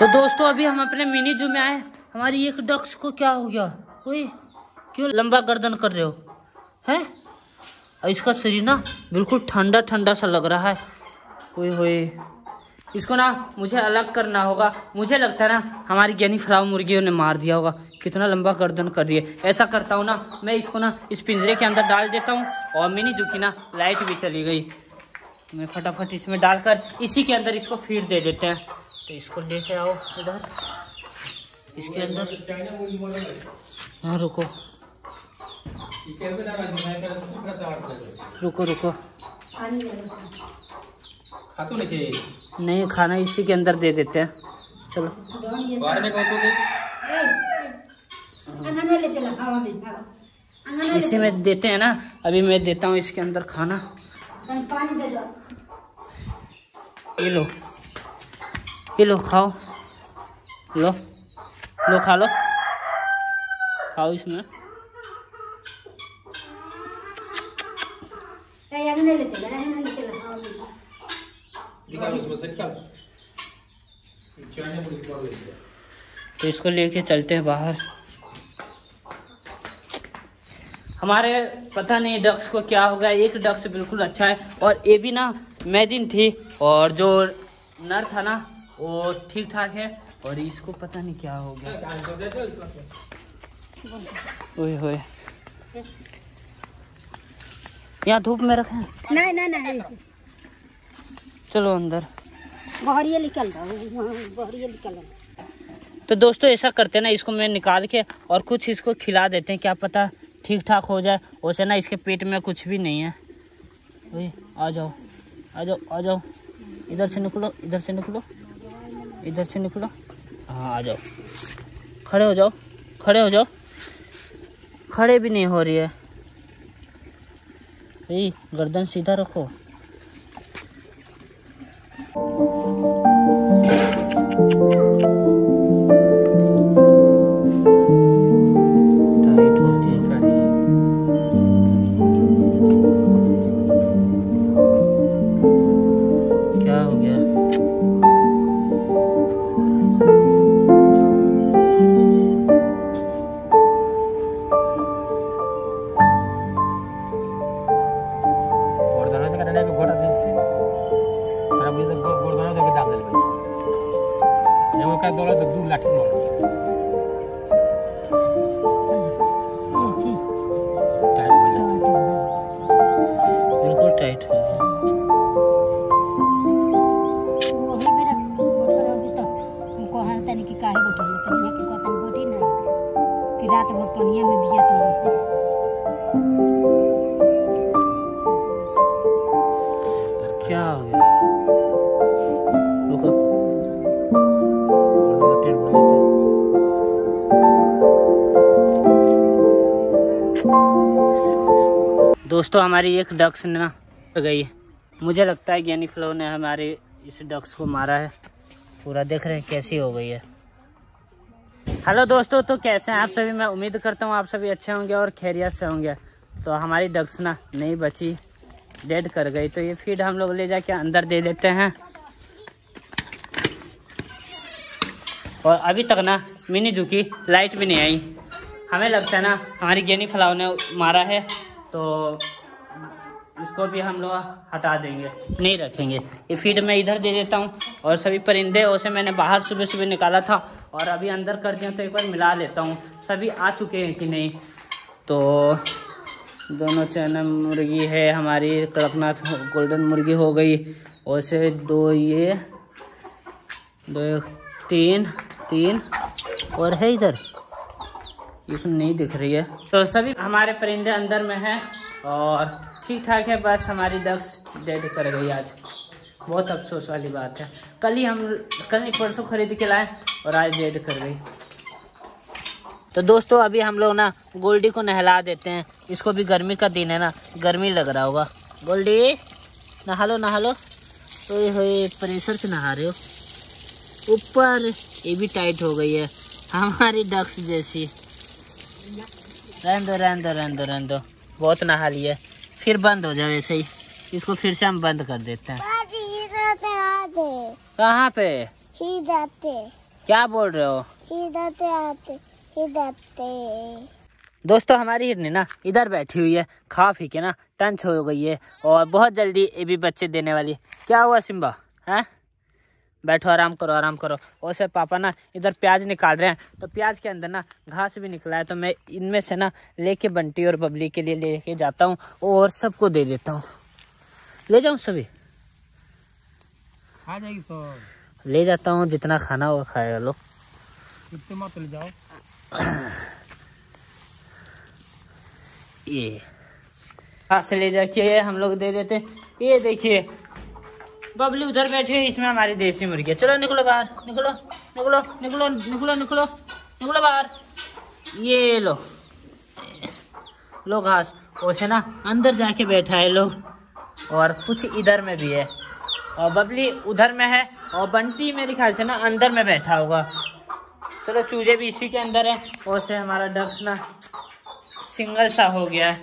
तो दोस्तों, अभी हम अपने मिनी जू में आए। हमारी एक डक्स को क्या हो गया? ओए क्यों लंबा गर्दन कर रहे हो? हैं? और इसका शरीर ना बिल्कुल ठंडा ठंडा सा लग रहा है। ओए होए। इसको ना मुझे अलग करना होगा। मुझे लगता है ना, हमारी ज्ञानी फ्राव मुर्गियों ने मार दिया होगा। कितना लंबा गर्दन कर रही है। ऐसा करता हूँ ना, मैं इसको ना इस पिंजरे के अंदर डाल देता हूँ और मिनी जू की ना लाइट भी चली गई। मैं फटाफट इसमें डालकर इसी के अंदर इसको फ़ीड दे देते हैं। तो इसको लेके आओ इधर। इसके अंदर। हाँ रुको। रुको रुको। नहीं नहीं खाना इसी के अंदर दे देते हैं। चलो। इसी में देते हैं ना। अभी मैं देता हूँ इसके अंदर खाना। पानी दे दो। ये लो। ये लो खाओ लो लो खा लो खाओ इसमें तो इसको लेके चलते हैं बाहर. हमारे पता नहीं डक्स को क्या होगा। एक डक्स बिल्कुल अच्छा है। और ये भी ना मैदिन थी। और जो नर था ना वो ठीक ठाक है और इसको पता नहीं क्या हो गया। ओए होए। यहाँ धूप में रखें। नहीं नहीं नहीं। चलो अंदर। बाहर ये निकल रहा बाहर ये निकल तो दोस्तों ऐसा करते हैं ना इसको मैं निकाल के और कुछ इसको खिला देते हैं। क्या पता ठीक ठाक हो जाए। वैसे ना इसके पेट में कुछ भी नहीं है। वही आ जाओ आ जाओ आ जाओ। इधर से निकलो इधर से निकलो। इधर से निकलो। हाँ आ जाओ। खड़े हो जाओ खड़े हो जाओ। खड़े भी नहीं हो रही है। गर्दन सीधा रखो। बोटी ना। कि रात भर पनिया में बिया तो क्या हो गया? तेल बोले थे दोस्तों हमारी एक डक्स ना गई मुझे लगता है ज्ञानी फ्लो ने हमारे इस डक्स को मारा है। पूरा देख रहे हैं कैसी हो गई है। हेलो दोस्तों तो कैसे हैं आप सभी? मैं उम्मीद करता हूँ आप सभी अच्छे होंगे और खैरियत से होंगे। तो हमारी डक्स ना नहीं बची डेड कर गई। तो ये फ़ीड हम लोग ले जाके अंदर दे देते हैं। और अभी तक ना मिनी झुकी लाइट भी नहीं आई। हमें लगता है ना, हमारी गेनी फलाव ने मारा है। तो इसको भी हम लोग हटा देंगे, नहीं रखेंगे। ये फ़ीड मैं इधर दे देता हूँ और सभी परिंदे, उसे मैंने बाहर सुबह सुबह निकाला था और अभी अंदर कर दिया तो एक बार मिला लेता हूँ। सभी आ चुके हैं कि नहीं? तो दोनों चैनल मुर्गी है, हमारी कड़कनाथ गोल्डन मुर्गी हो गई। और से दो ये, दो, तीन तीन और है इधर। ये तो नहीं दिख रही है। तो सभी हमारे परिंदे अंदर में हैं और ठीक ठाक है, बस हमारी डक्स डेड कर गई आज। बहुत अफसोस वाली बात है। कल ही हम, कल ही परसों खरीद के लाए और आज डेड कर गई। तो दोस्तों, अभी हम लोग ना गोल्डी को नहला देते हैं। इसको भी गर्मी का दिन है ना, गर्मी लग रहा होगा। गोल्डी, नहा लो नहा लो। तो ये प्रेशर से नहा रहे हो। ऊपर, ये भी टाइट हो गई है। हमारी डक्स जैसी। रहन दो रहन दो रहन दो रहन दो। बहुत नहा लिया फिर बंद हो जाए ऐसे ही। इसको फिर से हम बंद कर देते हैं। ही कहाँ पे? ही जाते क्या बोल रहे हो? जाते आते जाते दोस्तों हमारी हिरनी ना इधर बैठी हुई है। खा फीके के ना टंच हो गई है और बहुत जल्दी ये भी बच्चे देने वाली। क्या हुआ सिम्बा? है? बैठो आराम करो आराम करो। और से पापा ना इधर प्याज निकाल रहे हैं तो प्याज के अंदर ना घास भी निकला है तो मैं इनमें से ना लेके बंटी और बबली के लिए लेके जाता हूँ और सबको दे देता हूँ। ले जाऊँ सभी? आ जाएगी सो ले जाता हूँ जितना खाना होगा खाएगा लोग इतने मत ले जाओ। ये। हाथ से ले जाके हम लोग दे देते। ये देखिए बबली उधर बैठी है, इसमें हमारी देसी मुर्गी है। चलो निकलो बाहर। निकलो निकलो निकलो निकलो निकलो निकलो बाहर। ये लो। लो घास। उसे ना अंदर जाके बैठा है लोग। और कुछ इधर में भी है। और बबली उधर में है, और बंटी मेरे ख्याल से ना अंदर में बैठा होगा। चलो चूजे भी इसी के अंदर है। और से हमारा डक्स ना सिंगल सा हो गया है।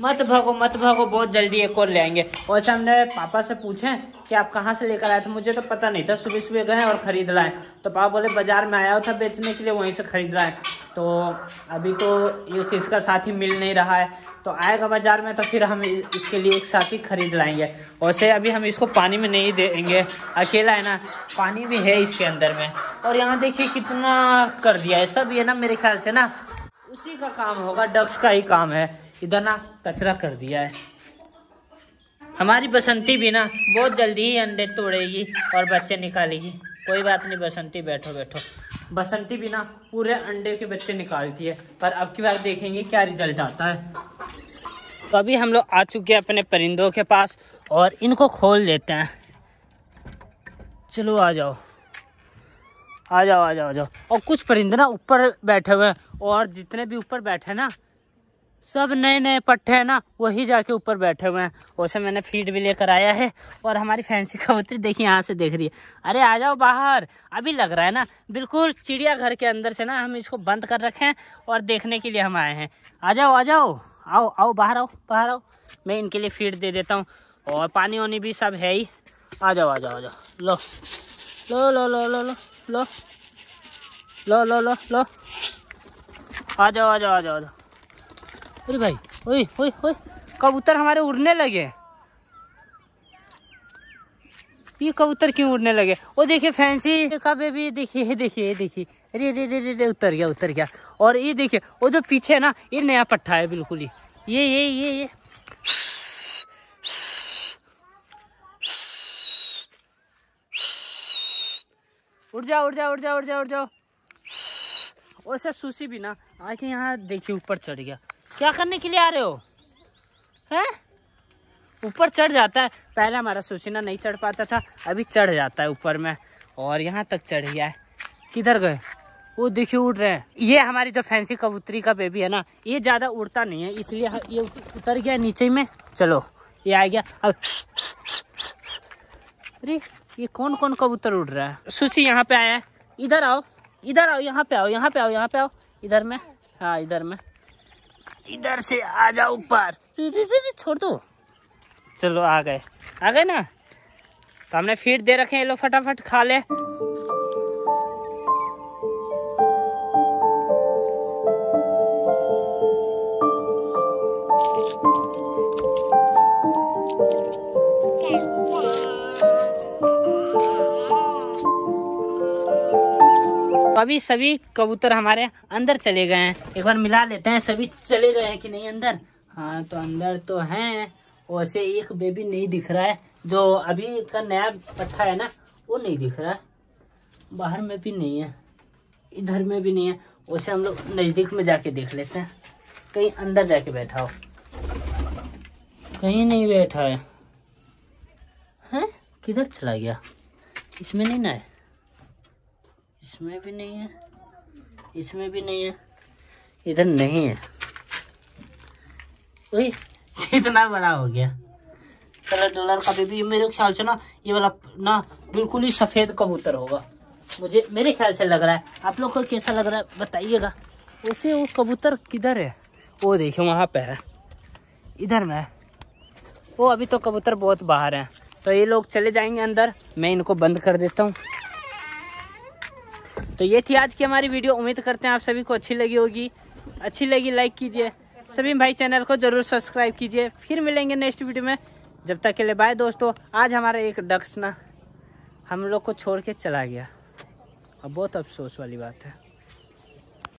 मत भागो मत भागो, बहुत जल्दी एक और ले आएँगे। और से हमने पापा से पूछे कि आप कहाँ से लेकर आए थे? मुझे तो पता नहीं था, सुबह सुबह गए और ख़रीद लाए। तो पापा बोले, बाज़ार में आया था बेचने के लिए, वहीं से ख़रीद लाए। तो अभी तो ये किसका साथी मिल नहीं रहा है। तो आएगा बाज़ार में तो फिर हम इसके लिए एक साथी खरीद लाएँगे। वैसे अभी हम इसको पानी में नहीं देंगे। अकेला है ना, पानी भी है इसके अंदर में। और यहाँ देखिए कितना कर दिया है, सब ये ना मेरे ख्याल से ना, उसी का काम होगा, डक्स का ही काम है। इधर ना कचरा कर दिया है। हमारी बसंती भी ना बहुत जल्दी ही अंडे तोड़ेगी और बच्चे निकालेगी। कोई बात नहीं, बसंती बैठो बैठो। बसंती भी ना पूरे अंडे के बच्चे निकालती है, पर अब की बार देखेंगे क्या रिज़ल्ट आता है। तो अभी हम लोग आ चुके हैं अपने परिंदों के पास और इनको खोल देते हैं। चलो, आ जाओ। आ जाओ आ जाओ आ जाओ। और कुछ परिंदे ना ऊपर बैठे हुए हैं और जितने भी ऊपर बैठे ना सब नए नए पट्टे हैं ना, वही जाके ऊपर बैठे हुए हैं। उसे मैंने फ़ीड भी लेकर आया है और हमारी फैंसी कबूतरी देखिए, यहाँ से देख रही है। अरे आ जाओ बाहर। अभी लग रहा है ना, बिल्कुल चिड़ियाघर के अंदर से ना हम इसको बंद कर रखे हैं और देखने के लिए हम आए हैं। आ जाओ आ जाओ। आओ आओ, बाहर आओ बाहर आओ। मैं इनके लिए फ़ीड दे देता हूँ। और पानी वानी भी सब है ही। आ जाओ आ जाओ आ जाओ। लो लो लो लो लो लो लो। लो लो लो लो। आ जाओ आ जाओ आ जाओ आ जाओ। अरे भाई, ओए ओए ओए, कबूतर हमारे उड़ने लगे। ये कबूतर क्यों उड़ने लगे? वो देखिए, फैंसी। का बेबी, देखिए देखिए देखिए। अरे रे रे रे रे उतर गया उतर गया। और ये देखिए वो जो पीछे है ना, ये नया पट्टा है, बिल्कुल ही। ये ये ये ये। उड़ जाओ उड़ जाओ उड़ जाओ उड़ जाओ उड़ जाओ। वैसे सूसी भी ना, आके यहाँ देखिए, ऊपर चढ़ गया। क्या करने के लिए आ रहे हो? हैं? ऊपर चढ़ जाता है। पहले हमारा सुशीना नहीं चढ़ पाता था, अभी चढ़ जाता है ऊपर में। और यहाँ तक चढ़ गया है। किधर गए? वो देखिए उड़ रहे हैं। ये हमारी जो फैंसी कबूतरी का बेबी है ना, ये ज़्यादा उड़ता नहीं है, इसलिए ये उतर गया नीचे में। चलो, ये आ गया। अब अरे, ये कौन कौन कबूतर उड़ रहा है? सुशी यहाँ पे आया है। इधर आओ इधर आओ, यहाँ पे आओ, यहाँ पे आओ, यहाँ पे आओ। इधर में? हाँ इधर में। इधर से आ जाओ ऊपर। रे, छोड़ दो। चलो आ गए। आ गए ना? तो हमने फीट दे रखे हैं लोग फटाफट खा ले। अभी सभी कबूतर हमारे अंदर चले गए हैं। एक बार मिला लेते हैं, सभी चले गए हैं कि नहीं अंदर? हाँ तो अंदर तो हैं। वैसे एक बेबी नहीं दिख रहा है, जो अभी का नया पट्टा है ना, वो नहीं दिख रहा है। बाहर में भी नहीं है, इधर में भी नहीं है। वैसे हम लोग नज़दीक में जाके देख लेते हैं। कहीं अंदर जाके बैठा हो। कहीं नहीं बैठा है। हैं? किधर चला गया? इसमें नहीं ना है? इसमें भी नहीं है। इसमें भी नहीं है। इधर नहीं है। ओए, इतना बड़ा हो गया। कलर डॉलर का बेबी मेरे ख्याल से ना, ये वाला ना बिल्कुल ही सफ़ेद कबूतर होगा। मुझे, मेरे ख्याल से लग रहा है। आप लोग को कैसा लग रहा है, बताइएगा। वैसे वो कबूतर किधर है? वो देखिए, वहाँ पे है। इधर में वो अभी तो कबूतर बहुत बाहर हैं। तो ये लोग चले जाएँगे अंदर। मैं इनको बंद कर देता हूँ। तो ये थी आज की हमारी वीडियो। उम्मीद करते हैं आप सभी को अच्छी लगी होगी। अच्छी लगी लाइक कीजिए। सभी भाई चैनल को ज़रूर सब्सक्राइब कीजिए। फिर मिलेंगे नेक्स्ट वीडियो में। जब तक के लिए बाय दोस्तों। आज हमारा एक डक्स ना हम लोग को छोड़ के चला गया। अब बहुत अफसोस वाली बात है।